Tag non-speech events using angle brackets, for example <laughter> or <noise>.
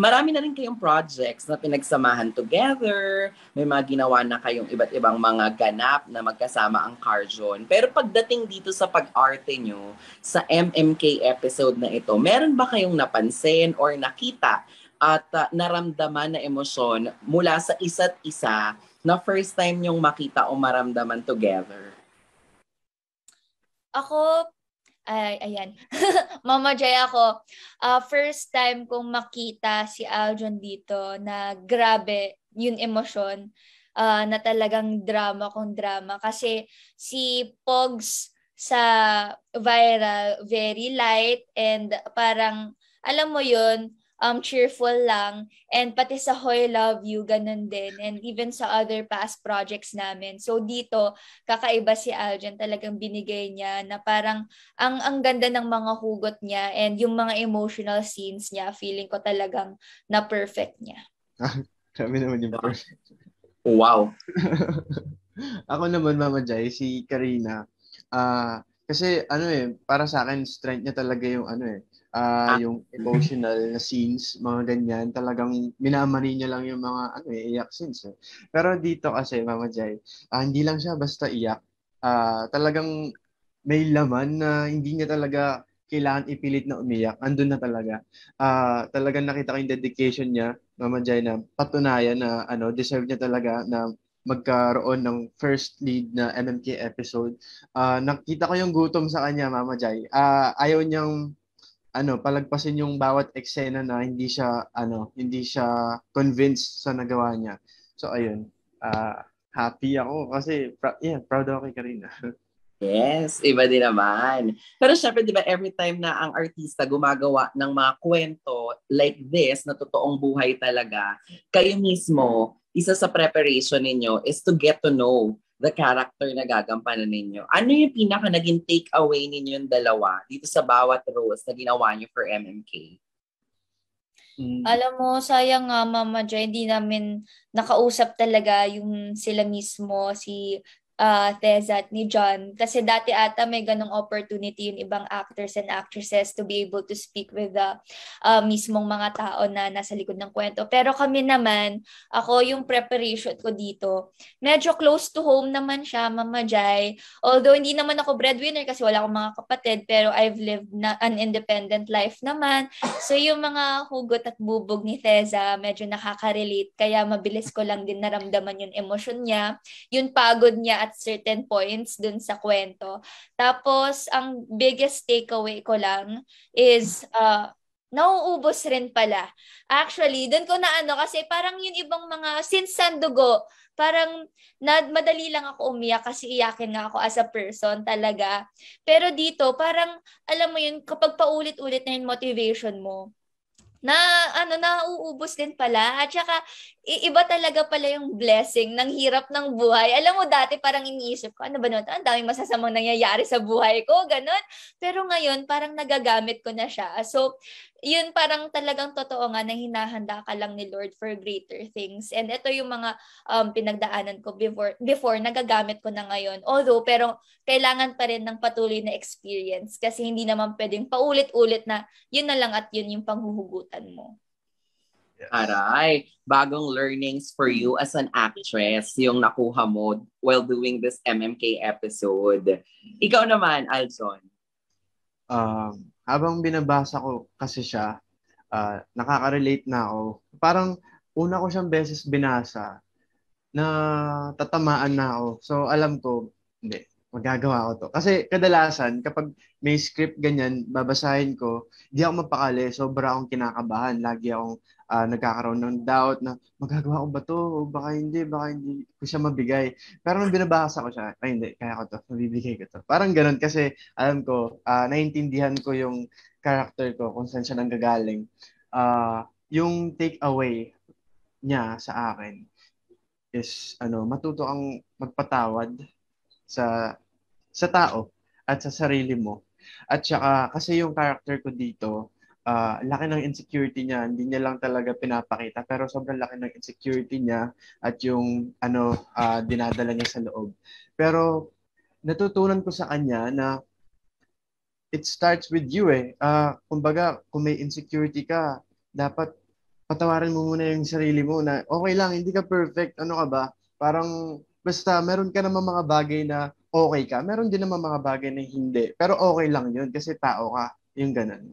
marami na rin kayong projects na pinagsamahan together, may mga ginawa na kayong iba't ibang mga ganap na magkasama ang Carjon. Pero pagdating dito sa pag-arte nyo, sa MMK episode na ito, meron ba kayong napansin or nakita at uh, naramdaman na emosyon mula sa isa't isa na first time nyong makita o maramdaman together? Ako, ay, ayan. <laughs> Mama Jay ako. Uh, first time kong makita si Aljon dito na grabe yung emosyon uh, na talagang drama kong drama. Kasi si Pogs sa viral, very light and parang, alam mo yun, um, cheerful lang. And pati sa Hoy Love You, ganun din. And even sa other past projects namin. So dito, kakaiba si Aljan. Talagang binigay niya na parang ang, ang ganda ng mga hugot niya and yung mga emotional scenes niya, feeling ko talagang na perfect niya. Kami naman yung perfect. Wow. <laughs> Ako naman, Mama Jai, si Karina. Ah, uh, kasi ano eh, para sa akin, strength niya talaga yung ano eh, uh, yung emotional na scenes, mga ganyan, talagang minamani niya lang yung mga ano eh, iyak scenes. Eh. Pero dito kasi, Mama Jai, uh, hindi lang siya basta iyak. Uh, talagang may laman na hindi niya talaga kailangan ipilit na umiyak. Andun na talaga. Uh, talagang nakita ko yung dedication niya, Mama Jai, na patunayan na ano, deserve niya talaga na magkaroon ng first lead na MMK episode. Uh, nakita ko yung gutom sa kanya, Mama Jai. Uh, ayaw niyang ano, palagpasin yung bawat eksena na hindi siya ano, hindi siya convinced sa nagawa niya. So ayun, uh, happy ako kasi pr- yeah, proud ako kay Karina. <laughs> Yes, iba din naman. Pero syempre, di ba, every time na ang artista gumagawa ng mga kwento like this, na totoong buhay talaga, kayo mismo, isa sa preparation ninyo is to get to know the character na gagampanan ninyo. Ano yung pinaka naging take away ninyo yung dalawa dito sa bawat roles na ginawa niyo for MMK? Mm. Alam mo, sayang nga Mama Joy, hindi namin nakausap talaga yung sila mismo, si uh, Teza at ni John. Kasi dati ata may ganong opportunity yung ibang actors and actresses to be able to speak with the uh, mismong mga tao na nasa likod ng kwento. Pero kami naman, ako yung preparation ko dito, medyo close to home naman siya, Mama Jai. Although hindi naman ako breadwinner kasi wala akong mga kapatid, pero I've lived na an independent life naman. So yung mga hugot at bubog ni Teza, medyo nakaka-relate. Kaya mabilis ko lang din naramdaman yung emosyon niya, yung pagod niya at at certain points dun sa kwento. Tapos, ang biggest takeaway ko lang is, uh, nauubos rin pala. Actually, doon ko na ano, kasi parang yung ibang mga, since sandugo, parang na, madali lang ako umiyak kasi iyakin nga ako as a person talaga. Pero dito, parang, alam mo yun, kapag paulit-ulit na yung motivation mo, na ano nauubos din pala at saka iba talaga pala yung blessing ng hirap ng buhay. Alam mo dati parang iniisip ko ano ba no? Ang daming masasamang nangyayari sa buhay ko, ganun. Pero ngayon parang nagagamit ko na siya. So yun parang talagang totoo nga na hinahanda ka lang ni Lord for greater things. And ito yung mga um, pinagdaanan ko before, before nagagamit ko na ngayon. Although, pero kailangan pa rin ng patuloy na experience kasi hindi naman pwedeng paulit-ulit na yun na lang at yun yung panghuhugutan mo. Aray, bagong learnings for you as an actress yung nakuha mo while doing this MMK episode. Ikaw naman, Alson. Um, habang binabasa ko kasi siya, uh, nakaka-relate na ako. Parang una ko siyang beses binasa na tatamaan na ako. So alam ko, hindi, magagawa ko to. Kasi kadalasan, kapag may script ganyan, babasahin ko, hindi ako mapakali. Sobra akong kinakabahan. Lagi akong uh, nagkakaroon ng doubt na magagawa ko ba to? O baka hindi, baka hindi ko siya mabigay. Pero nung binabasa ko siya, ay hindi, kaya ko to, mabibigay ko to. Parang ganun kasi alam ko, uh, naintindihan ko yung character ko kung saan siya nanggagaling. Uh, yung take away niya sa akin is ano matuto ang magpatawad sa sa tao at sa sarili mo. At saka kasi yung character ko dito uh, laki ng insecurity niya. Hindi niya lang talaga pinapakita pero sobrang laki ng insecurity niya at yung ano uh, dinadala niya sa loob. Pero natutunan ko sa kanya na it starts with you eh. Uh, kumbaga, kung may insecurity ka, dapat patawarin mo muna yung sarili mo na okay lang, hindi ka perfect, ano ka ba? Parang basta meron ka naman mga bagay na okay ka, meron din naman mga bagay na hindi. Pero okay lang yun kasi tao ka, yung ganun.